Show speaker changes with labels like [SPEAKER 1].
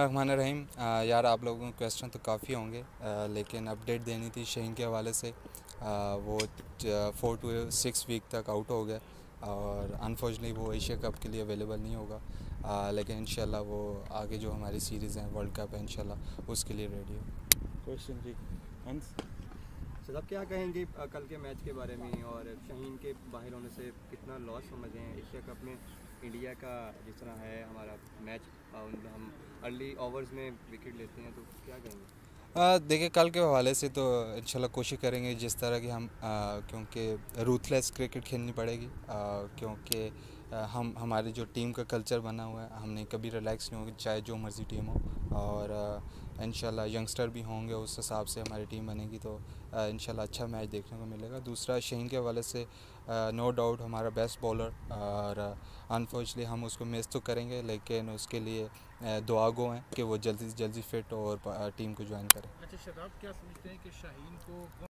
[SPEAKER 1] रहमान रहीम यार आप लोगों को क्वेश्चन तो काफ़ी होंगे आ, लेकिन अपडेट देनी थी शहीन के हवाले से आ, वो फोर टू सिक्स वीक तक आउट हो गया और अनफॉर्चुनेटली वो एशिया कप के लिए अवेलेबल नहीं होगा आ, लेकिन इन वो आगे जो हमारी सीरीज़ हैं वर्ल्ड कप है इन उसके लिए रेडी हो।
[SPEAKER 2] क्वेश्चन जी
[SPEAKER 3] सर क्या कहेंगे कल के मैच के बारे में और शहीन के बाहर होने से कितना लॉस समझे हैं एशिया कप में? इंडिया का जिस तरह है हमारा मैच हम अर्ली ओवर्स में विकेट लेते हैं तो क्या कहेंगे?
[SPEAKER 1] देखिए, कल के हवाले से तो इंशाल्लाह कोशिश करेंगे जिस तरह की हम क्योंकि रूथलेस क्रिकेट खेलनी पड़ेगी। क्योंकि हम, हमारी जो टीम का कल्चर बना हुआ है, हमने कभी रिलैक्स नहीं होगी, चाहे जो मर्ज़ी टीम हो। और इन यंगस्टर भी होंगे, उस हिसाब से हमारी टीम बनेगी तो इन अच्छा मैच देखने को मिलेगा। दूसरा, शहीन के हवाले से नो डाउट हमारा बेस्ट बॉलर, और, अनफॉर्चुनेटली हम उसको मिस तो करेंगे, लेकिन उसके लिए दुआ गो हैं कि वो जल्दी से जल्दी फिट और टीम को ज्वाइन करें।
[SPEAKER 2] अच्छा शराब क्या समझते हैं कि शाहीन को